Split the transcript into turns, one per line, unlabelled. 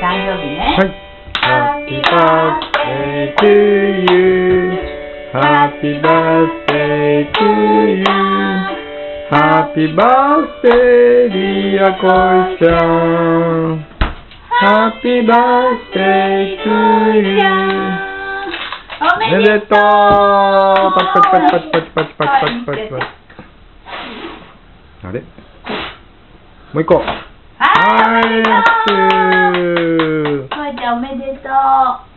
はい。Happy birthday to you.Happy birthday to you.Happy birthday, dear
お
めでとうパチパチパチパチパチパチパチパチパチパチ
おめでとう。